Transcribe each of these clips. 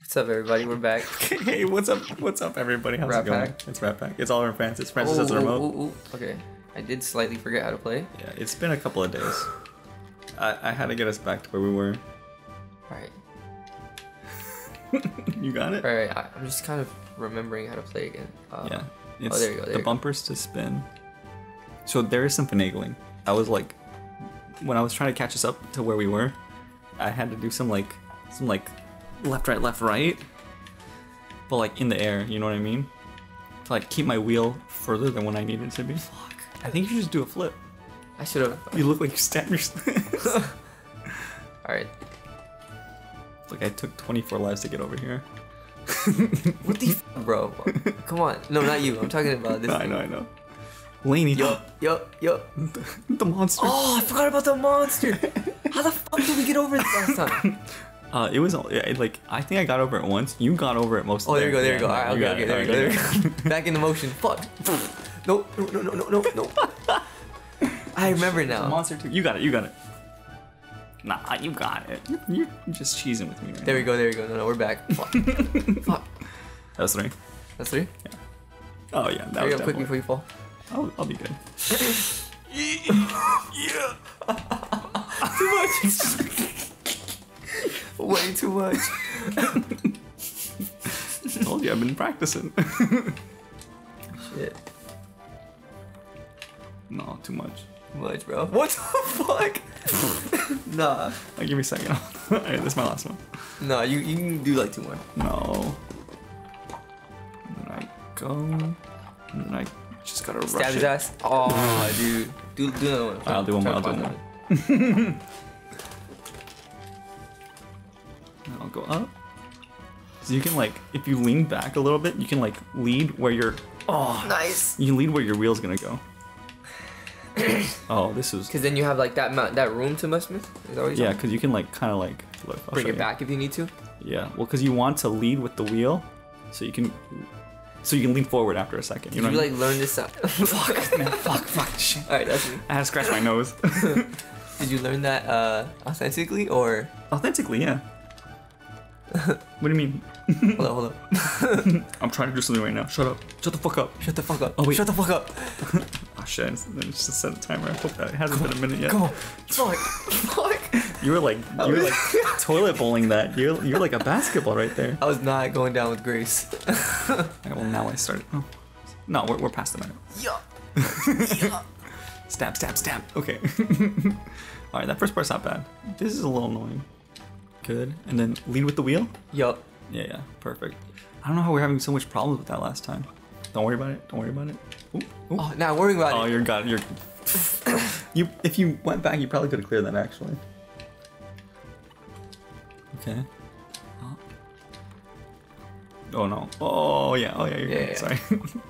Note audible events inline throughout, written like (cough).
What's up, everybody? We're back. (laughs) hey, what's up? What's up, everybody? How's Rat it going? Pak. It's Rat Pak. It's Oliver Frances. Frances Ooh, has the remote. ooh, ooh. Okay, I did slightly forget how to play. Yeah, it's been a couple of days. I, I had to get us back to where we were. All right, (laughs) you got it? all right. I, I'm just kind of remembering how to play again. Uh, Yeah. It's there you go, there the you go. bumpers to spin. So there is some finagling. I was like, when I was trying to catch us up to where we were, I had to do some like, some like, left, right, left, right, but like in the air. You know what I mean? To like keep my wheel further than when I needed it to be. Fuck. I think you should just do a flip. I should have. You look like you stabbed yourself. (laughs) All right. like I took 24 lives to get over here. (laughs) What the, f- bro? Come on. No, not you. I'm talking about this. (laughs) I thing. know, I know. Laney, Yo, yo, yo. the monster. Oh, I forgot about the monster. How the fuck did we get over this last time? Uh, it was yeah, it, like I think I got over it once. You got over it most. Oh, of there you go, there you go. All right, okay, okay, there you go, there you go. (laughs) Back into motion. Fuck. (laughs) No, no, no, no, no, no. (laughs) I remember The now. monster too. You got it. You got it. Nah, you got it. You're, you're just cheesing with me right There we now. go, there we go. No, no, we're back. Fuck. Fuck. That was three. That's three. Yeah. Oh yeah, that There you was go, quick before you fall. I'll, I'll be good. Way too much. (laughs) Told you I've been practicing. Shit. no, too much. Too much, bro. What the fuck? (laughs) nah. Uh, give me a second. (laughs) Alright, this is my last one. Nah, you, you can do like two more. No. And then I go. And then I just gotta rush Stab his it. ass. Oh, dude. Do, do another one. I'll do one more, I'll do one one. Go up. So you can like, if you lean back a little bit, you can like lead where your oh, Nice. you can lead where your wheel's gonna go. (coughs) oh, this is Because then you have like that that room to mess with. Is that what yeah, because you can like kind of like look, Bring it you. back if you need to. Yeah, well, because you want to lead with the wheel, so you can, so you can lean forward after a second. You Did know, you I like learn this? out- (laughs) fuck, (laughs) man, fuck, fuck, shit. All right, that's me. I had to scratch my nose. (laughs) Did you learn that uh, authentically or? Authentically, yeah. (laughs) what do you mean? Hold on, hold on. (laughs) I'm trying to do something right now. Shut up. Shut the fuck up. Shut the fuck up. Oh, wait. Shut the fuck up. Oh (laughs) shit, it's- it's just set a timer. I hope that it hasn't been a minute yet. Come on. Fuck. Fuck. You were like, you were like toilet bowling that. You're, you're like a basketball right there. I was not going down with grace. Okay, well, now I started. Oh. No, we're, we're past the minute. Yeah. Stab, stab, stab. Okay. All right, that first part's not bad. This is a little annoying. Good. And then lead with the wheel. Yup. Yeah, yeah, perfect. I don't know how we're having so much problems with that last time. Don't worry about it. Don't worry about it. Ooh, ooh. Oh, now worrying about Oh, it. Oh, you're got. You're. (coughs) you if you went back, you probably could have cleared that actually. Okay. Oh. Oh no. Oh yeah. Oh yeah. You're Yeah, good. yeah. Sorry. (laughs)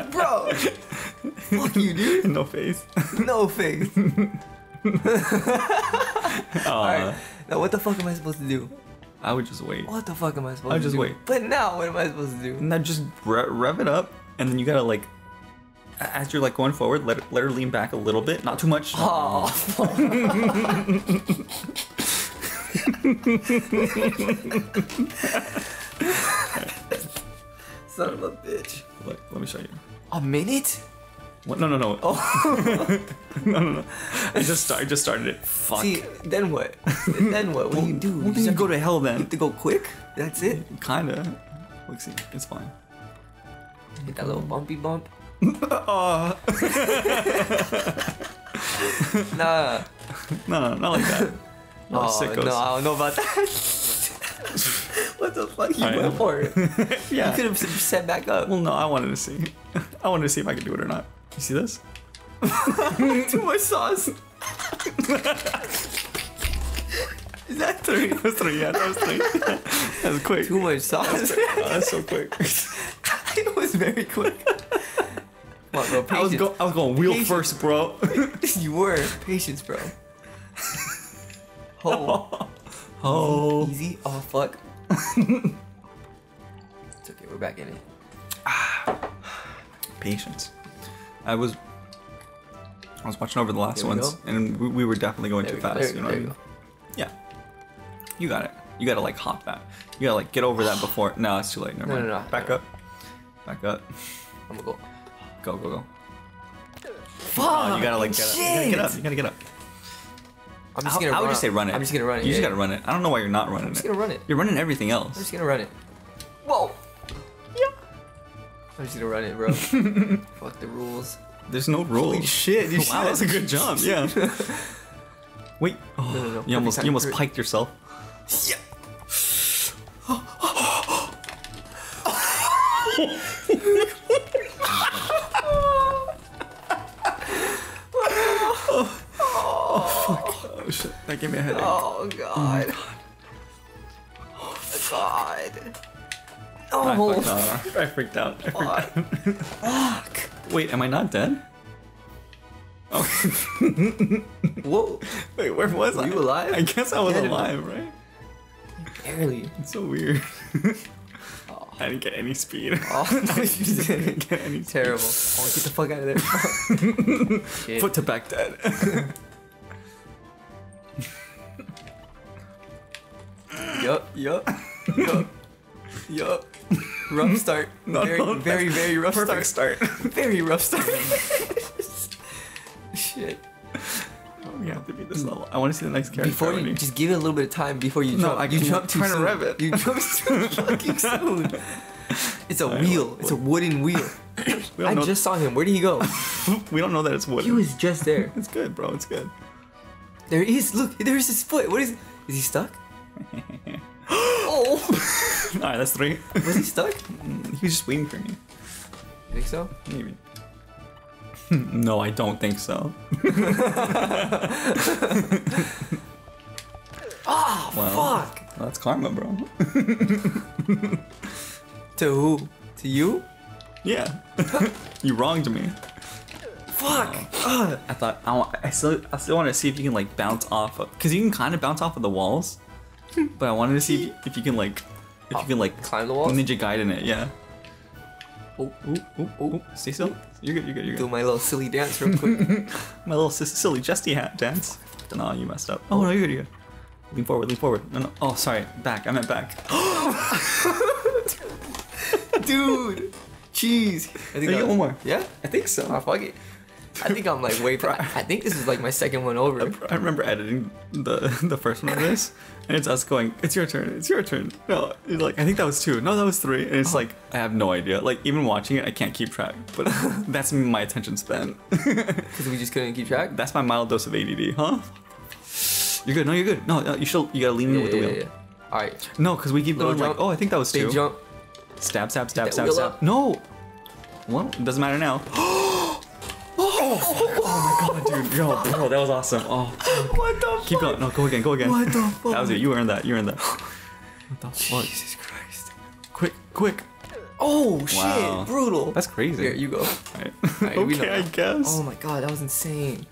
Sorry. (laughs) Bro. (laughs) Fuck you, dude. no face. No face. (laughs) Alright. Now what the fuck am I supposed to do? I would just wait. What the fuck am I supposed to do? I'll to just do? wait. But now what am I supposed to do? And then just re- rev it up, and then you gotta like, as you're like going forward, let it, let her lean back a little bit, not too much. Oh. (laughs) Son of a bitch. Look, let me show you. A minute? What? No, no, no. Oh. (laughs) no, no, no. I just start, I just started it. Fuck. See, then what? then what? What do you do? Well, You then just you have go to, to hell you then. have to go quick? That's it? Kinda. Look, see, it's fine. Get that little bumpy bump? (laughs) Oh, (laughs) Nah. no, no, not like that. Oh, Oh, sickos. no, I don't know about that. what the fuck? You Alright. went for it. yeah. You could have set back up. Well, no, I wanted to see. I wanted to see if I could do it or not. You see this? (laughs) Too much sauce. Is that three? That was three. Yeah, that was three. (laughs) that was quick. Too much sauce. (laughs) Oh, that's so quick. it was very quick. Come on, bro. I was, Patience. go- I was going wheel Patience. first, bro. you were. Patience, bro. Oh. Oh. Easy. Oh, fuck. it's okay. We're back in it. (sighs) Patience. I was. I was watching over the last ones, go. and we, we were definitely going There too fast. there- you know what I mean? Yeah. You got it. You gotta like hop that. You gotta like get over that before. No, it's too late. Never No, mind. no, no. Back up. Back up. I'm gonna go. Go, go, go. Fuck! Oh, you gotta like get up. You gotta get up. You gotta get up. I'm just gonna I would run just say run it. I'm just gonna run it. You just yeah, gotta run it. I don't know why you're not running I'm just it. gonna run it. You're running everything I'm else. just gonna run it. Whoa! I'm just gonna run it, bro. (laughs) Fuck the rules. There's no rules. Holy shit! You (laughs) wow, that's a good jump. Yeah. (laughs) Wait. Oh, No, no, no. You almost you almost piked yourself. Yeah. Oh, oh shit! That gave me a headache. Oh god. Oh god. I, Oh fucked up. I freaked out. I freaked out. fuck. Wait, am I not dead? Oh. (laughs) Whoa. Wait, where was Were I? you alive? I guess I was Yeah, alive, right? Barely. It's so weird. (laughs) Oh. I didn't get any speed. Oh, no, you didn't didn't. get any (laughs) speed. Terrible. Oh, get the fuck out of there. Shit. Put to back dead. Yup, yup, yup, yup. (laughs) Rough start. (laughs) No, very, no, very, very rough Perfect start. start. (laughs) Very rough start. Shit. Oh, we have to beat this level. I want to see the next character. Before you just give it a little bit of time before you No, jump. I you jump too trying to rev it. You jump too fucking soon. It's a wheel. what- It's a wooden wheel. (coughs) we I just saw him. Where did he go? we don't know that it's wood. He was just there. It's good, bro. It's good. There he is. Look, there's his foot. What is? Is he stuck? Oh, (laughs) All right, that's three. was he stuck? he was just waiting for me. You think so? Maybe. (laughs) no, I don't think so. (laughs) Ah, Well. fuck. Well, that's karma, bro. To who? To you? Yeah. you wronged me. Fuck. Uh, I thought I, want, I still I still want to see if you can like bounce off of because you can kind of bounce off of the walls, but I wanted to see if, (laughs) if you can like if you can like Climb the walls. ninja guide in it. Yeah. Oh, Ooh, ooh, ooh. Stay still. You're good. You're good. You're do my little silly dance real (laughs) quick. My little silly jesty hat dance. No, you messed up. Oh no, you're good. You're good. Lean forward. Lean forward. No, no. Oh, sorry. Back. I meant back. (gasps) (laughs) Dude. Jeez. I think you I- one more. Yeah? I think so. Oh, fuck it. I think I'm like way. I I think this is like my second one over. I remember editing the the first one of this, and it's us going, "It's your turn. It's your turn." No, it's like I think that was two. No, that was three. And it's oh. like I have no idea. Like even watching it, I can't keep track. But (laughs) that's my attention span. (laughs) Because we just couldn't keep track. That's my mild dose of ADD, huh? You're good. No, you're good. No, no you should. You gotta lean in Yeah, with the wheel. yeah, yeah. All right. No, because we keep Little going like, oh, I think that was Big two. jump. Stab, stab, stab, stab, stab. up. No. Well, it doesn't matter now. (gasps) (gasps) (gasps) oh, my god, dude. Yo, bro, that was awesome. Oh, What the keep going. No, go again. Go again. What the fuck? That was it. You earned that. You earned that. (gasps) What the fuck? Jesus Christ. Quick, quick. Oh shit! Brutal. That's crazy. Here, you go. Right. Alright, okay. I guess. Oh my god, that was insane.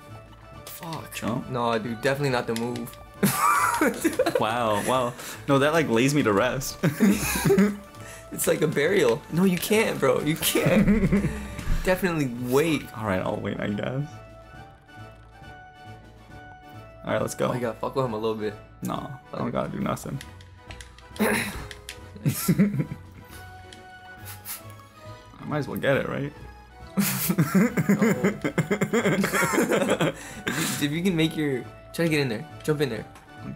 Fuck. Jump. No, dude, definitely not the move. (laughs) Wow, wow. No, that like lays me to rest. (laughs) It's like a burial. No, you can't, bro. You can't. (laughs) definitely wait. All right, I'll wait. I guess. All right, let's go. Oh my god, fuck with him a little bit. No, I don't gotta do nothing. (coughs) I might as well get it, right? (laughs) if, you, if you can make your try to get in there, jump in there,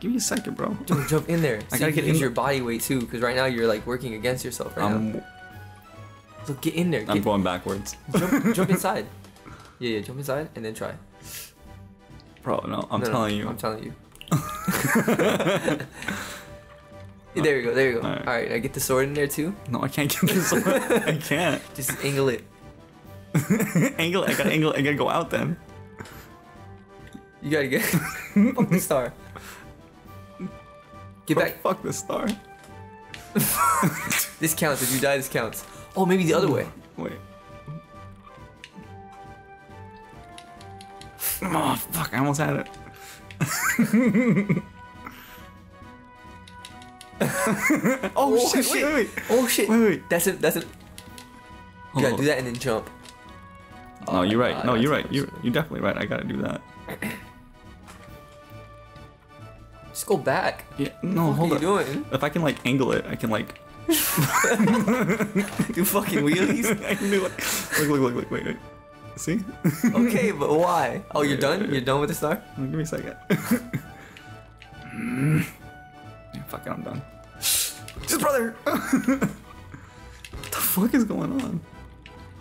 Give me a second, bro. jump, jump in there. I See gotta get use in- your body weight too, because right now you're like working against yourself right now. I'm, So get in there. I'm Get, going backwards. jump, (laughs) jump inside. Yeah, yeah, jump inside and then try. Bro, no, I'm No, no, telling you. I'm telling you. (laughs) There you go. There you go. Alright. All right, I get the sword in there too. no, I can't get the sword. (laughs) I can't. Just angle it. angle, I gotta angle, I gotta go out then. You gotta get. Fuck the star. Get Bro, back. Fuck the star. This counts. If you die, this counts. Oh, maybe the other hmm. way. Wait. Oh, fuck, I almost had it. (laughs) oh, Oh, shit, shit. wait, wait, wait. Oh shit. Wait, wait. That's it. That's it. You gotta Oh. do that and then jump. No, Oh you're right. God, no, you're right. You're, you're definitely right. I gotta do that. Just go back. Yeah, no, What hold are up. you doing? If I can like angle it, I can like. (laughs) Do fucking wheelies? (laughs) I do like. Look, look, look, look, wait, wait. See? (laughs) okay, but why? Oh, you're done? You're done with the star? Give me a second. yeah, fuck it, I'm done. Just brother. what the fuck is going on?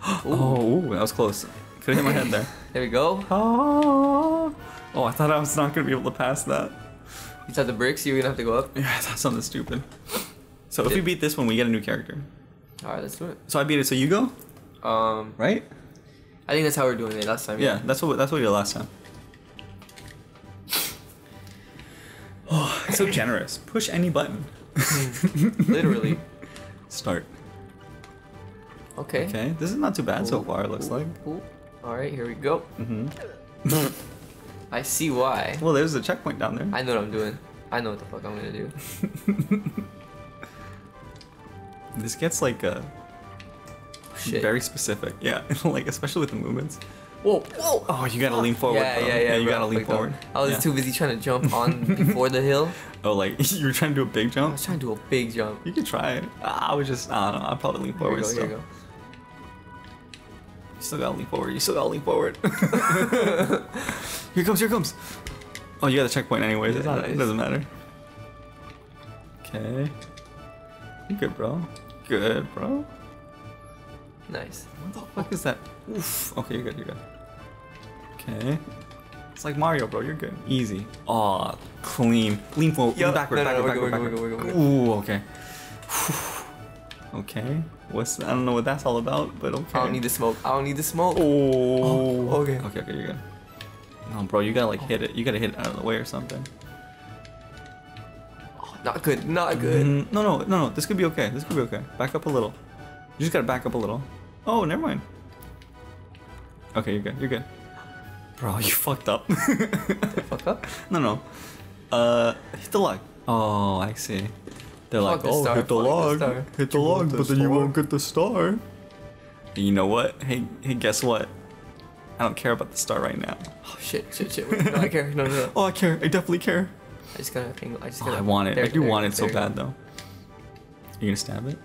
(gasps) Oh, ooh, that was close. Could hit my head there. There we go. Oh, oh, I thought I was not gonna be able to pass that. You thought the bricks, you were gonna have to go up? Yeah, I thought something stupid. So if we beat this one, we get a new character. Alright, let's do it. So I beat it. So you go, Um, right? I think that's how we're doing it last time. Yeah, that's what that's what we did last time. (sighs) Oh, so generous. Push any button. (laughs) Literally. Start. Okay. Okay, this is not too bad so far. It looks ooh, like. ooh. Alright, here we go. hmm (laughs) I see why. Well, there's a checkpoint down there. I know what I'm doing. I know what the fuck I'm gonna do. (laughs) This gets like uh, Shit. very specific. Yeah, (laughs) like especially with the movements. Whoa, whoa! Oh, you gotta lean forward. yeah, though. yeah, yeah, (laughs) You bro, gotta lean forward. I was Yeah. too busy trying to jump on (laughs) before the hill. Oh, like you were trying to do a big jump? I was trying to do a big jump. You could try it. I was just, I don't know. I'd probably lean Here we forward go, still. here we go. You still gotta lean forward. You still gotta lean forward. here comes, here comes. Oh, you got the checkpoint anyways. Yeah, not, It doesn't matter. Okay. Good, bro? Good, bro. Nice. What the fuck is that? Oof. Okay, you're good, you're good. Okay. It's like Mario, bro. You're good. Easy. Aw, clean. Lean forward. Yup. Lean backward, No, no, no, backward, we're backward, backward. Ooh, okay. (sighs) okay. What's I don't know what that's all about, but okay. I don't need the smoke. I don't need the smoke. Oh. oh. okay. Okay, okay, you're good. No, bro, you gotta like hit it. You gotta hit it out of the way or something. Not good. Not good. Mm, no, no, no, no. This could be okay. This could be okay. Back up a little. You just gotta back up a little. Oh, never mind. Okay, you're good. You're good. Bro, (laughs) you fucked up. Did I fuck up? (laughs) no, no. Uh, hit the log. Oh, I see. They're like, the oh, star, hit the fuck the log, star." hit the You want log, the but then you won't get the star. You know what? Hey, hey, guess what? I don't care about the star right now. Oh shit, shit, shit. Wait, no, I care. No, no, no. (laughs) Oh, I care. I definitely care. I just gotta angle. I just Oh, gotta. I want it. There- I do there- want it so there you go. bad though. You gonna stab it?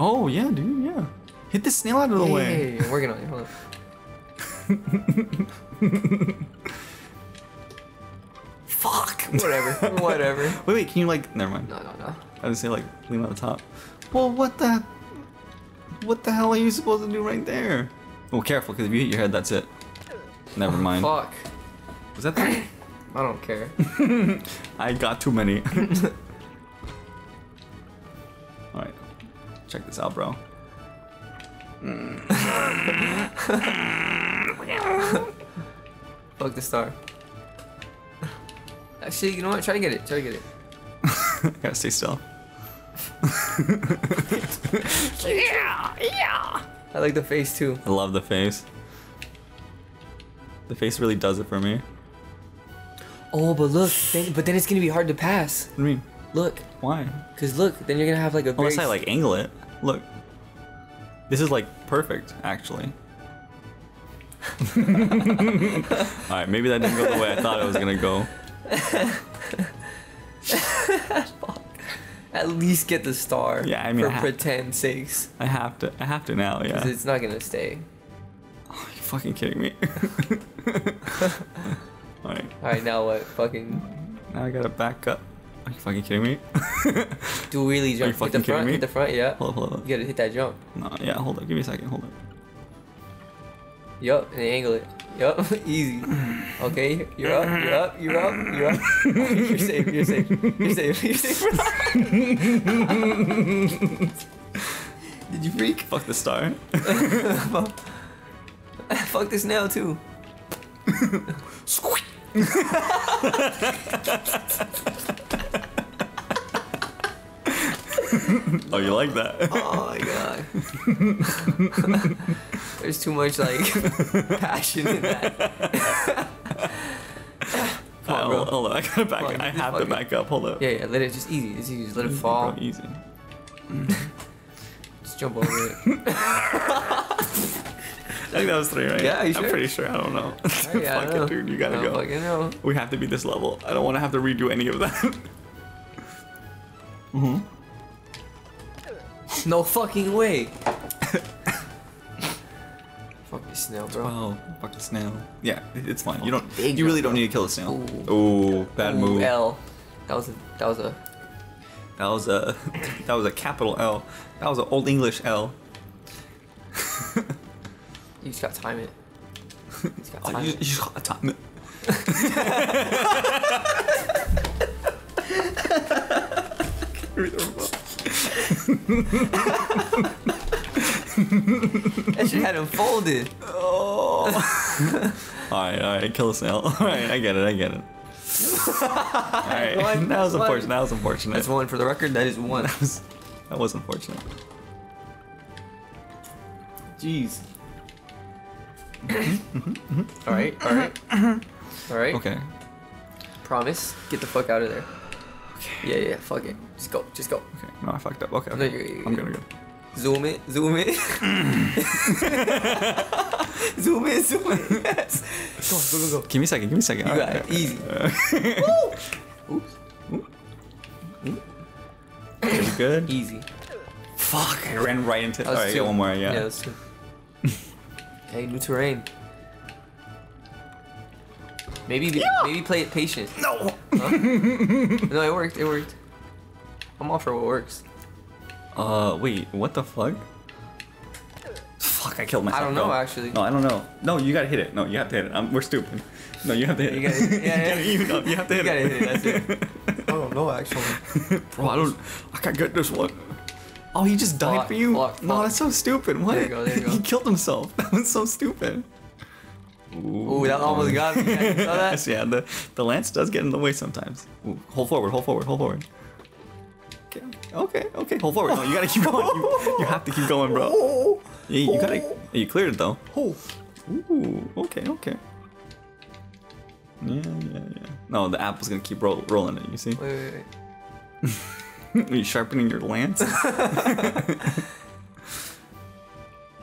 Oh yeah, dude. Yeah. Hit the snail out of the Yeah, way. yeah, yeah, working on it. Hold on. (laughs) Fuck. Whatever. Whatever. (laughs) Wait, wait. Can you like? Never mind. No, no, no. I was say like lean on the top. Well, what the? What the hell are you supposed to do right there? Well, careful, because if you hit your head, that's it. Never mind. Fuck. Was that? The... (clears throat) I don't care. (laughs) I got too many. (laughs) All right. Check this out, bro. Fuck the star. Actually, you know what? Try to get it. Try to get it. (laughs) Gotta stay still. Yeah, yeah. I like the face too. I love the face. The face really does it for me. Oh, but look, then, but then it's gonna be hard to pass. What do you mean? Look, Why? cause look, then you're gonna have like a very Unless I like angle it. Look. This is like perfect, actually. (laughs) Alright, maybe that didn't go the way I thought it was gonna go. (laughs) at least get the star. Yeah, I mean, for I pretend sakes, I have to I have to now, yeah. 'cause it's not gonna stay. Oh, Are you fucking kidding me? (laughs) Alright, All right, now what? Fucking now I gotta back up. Are you fucking kidding me? (laughs) do a wheelie jump. fucking hit the kidding front. me? Hit the front. Yeah. hold up, hold up. You gotta hit that jump. No, yeah, hold up, give me a second, hold up. Yup, and angle it. Yup, (laughs) easy. Okay, you're up, you're up, you're up, you're up. (laughs) you're safe, you're safe, you're safe, you're safe. Did you freak? Fuck the star. Fuck this nail too. (laughs) Oh, you like that? (laughs) Oh my god. (laughs) There's too much like passion in that. Come on, bro. hold, on, I gotta back on, up. I have to back up, hold up. Yeah, yeah, let it just easy. It's easy. Just let it Easy, fall. bro, easy. Just jump over it. Think that was three, right? Yeah, I'm sure? pretty sure. I don't know. (laughs) I Fuck it, dude. You gotta I go. know. We have to beat this level. I don't want to have to redo any of that. (laughs) mm hmm No fucking way. Fucking snail, bro. oh, fuck the snail. Yeah, it's fine. You don't. You really don't need to kill the snail. Ooh. Ooh, bad Ooh, move. L. That was a. That was a. That was a. (laughs) That was a capital L. That was an old English L. You just got to time it. You just got to Oh, time you, it. you just gotta time it. That oh, (laughs) shit had him folded. Oh. alright, alright, kill the snail. (laughs) Alright, I get it, I get it. Alright, What? (laughs) that was unfortunate. That was unfortunate. That's one for the record. That is one. That was, that was unfortunate. Jeez. Mm-hmm. Mm-hmm. Mm-hmm. all right. All right. All right. Okay. Promise. Get the fuck out of there. Okay. Yeah, yeah. Fuck it. Just go. Just go. Okay. No, I fucked up. Okay. No, you're- you're I'm gonna go. Zoom in. Zoom in. (laughs) zoom in. Zoom in. Yes. Go. Go. Go. Go. Give me a second. Give me a second. You Alright, got it. okay. Easy. Uh, (laughs) Oops. Okay, you good? Easy. Fuck! I ran right into. That was Alright, two. one more. Yeah. Yeah. That's two. Okay. New terrain. Maybe. be- Maybe play it patient. No. No, it worked. It worked. I'm all for what works. Uh, wait. What the fuck? Fuck! I killed myself. I don't know Go. actually. No, I don't know. No, you gotta hit it. No, you have to hit it. I'm, we're stupid. No, you have to hit You it. gotta- yeah, (laughs) yeah. you, know, you have to You hit gotta it. hit it. That's it. (laughs) I don't know actually. Bro, I don't. I can't get this one. Oh, he just died for you. No, that's so stupid. What? There you go, there you go. (laughs) he killed himself. (laughs) That was so stupid. Ooh, that almost got me. You saw that? Yes, (laughs) yeah. The the lance does get in the way sometimes. Ooh, hold forward. Hold forward. Hold forward. Okay. Okay. Okay. Hold forward. No, you gotta keep going. You, you have to keep going, bro. Oh. Yeah, you gotta. Oh. You cleared it though. Oh. Ooh. Okay. Okay. Yeah. Yeah. Yeah. No, the apple's gonna keep roll, rolling it. You see? Wait, wait, wait. (laughs) Are you sharpening your lance? (laughs)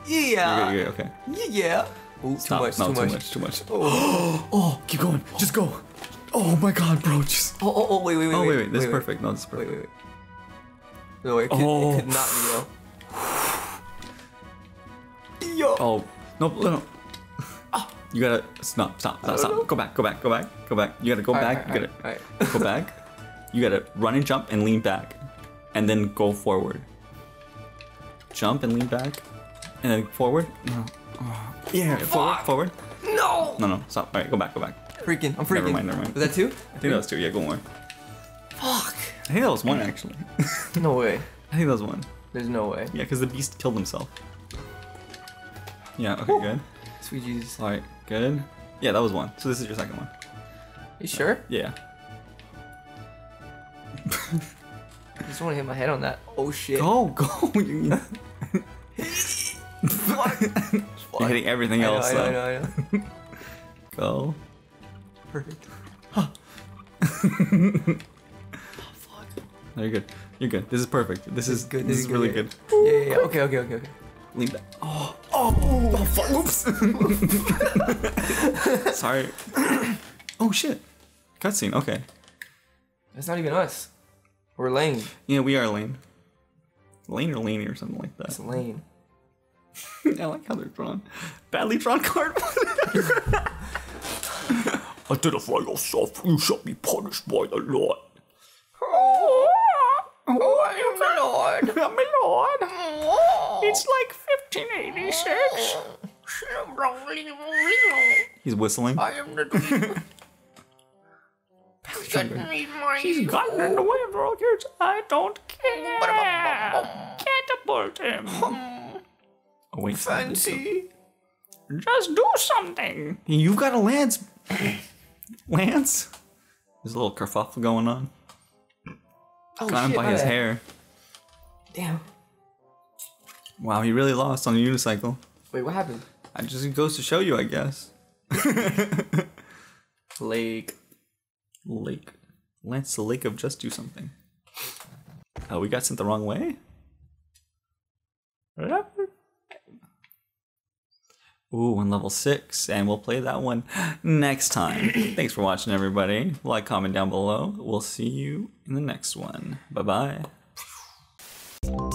Yeah. You're good, okay. Yeah. Ooh, too much. no, too, too much. much. Too much. Oh, (gasps) oh, keep going. Just go. Oh my god, bro. Just. Oh, oh, oh, wait, wait, wait. Oh wait, wait. This is wait. perfect. No, this is perfect. wait, wait. wait. No, it could, Oh. it could not be though. (sighs) Yo. Oh no, no. no. Ah. You gotta stop, stop, stop, stop. Go back, go back, go back, go back. You gotta go back. you gotta Alright. go back. (laughs) You gotta run and jump and lean back, and then go forward. Jump and lean back, and then forward. No. Oh. Yeah, forward, Fuck. forward. No. No, no, stop. All right, go back, go back. Freaking. I'm freaking. Never mind, never mind. Was that two? I think that was two. Yeah, go more. Fuck. I think that was one actually. (laughs) No way. I think that was one. There's no way. Yeah, because the beast killed himself. Yeah. Okay. Good. Sweet Jesus. All right. Good. Yeah, that was one. So this is your second one. You sure? Yeah. I (laughs) just want to hit my head on that. Oh shit. Go, go. (laughs) You- (laughs) You're hitting everything I know, else. I know, I know, I know. Go. Perfect. Oh. No, you're good. You're good. This is perfect. This, is good, This, this is is really good, good. Yeah, yeah, yeah. Okay, okay, okay, okay. Lean back. Oh, oh, oh, fuck. Oops. Sorry. (coughs) oh shit. Cutscene. Okay. That's not even us. We're Lane. Yeah, we are Lane. Lane or Laney or something like that. It's. Lane. (laughs) I like how they're drawn. Badly drawn card. (laughs) Identify yourself. You shall be punished by the Lord. Oh, I am the Lord. I'm a lord. Oh. It's like 1586. He's whistling. I am the (laughs) dream. He's gotten in the way of the rockets. I don't care. Catapult him. Oh, (laughs) wait. Fancy. Just do something. You've got a lance. lance? There's a little kerfuffle going on. Oh, Got him shit, by his bad. hair. Damn. Wow, he really lost on the unicycle. Wait, what happened? I just it goes to show you, I guess. (laughs) (laughs) Lake. Lake. Lance the Lake of Just Do Something. Oh, we got sent the wrong way? Ooh, on level six, and we'll play that one (gasps) next time. Thanks for watching, everybody. Like, comment down below. We'll see you in the next one. Bye bye.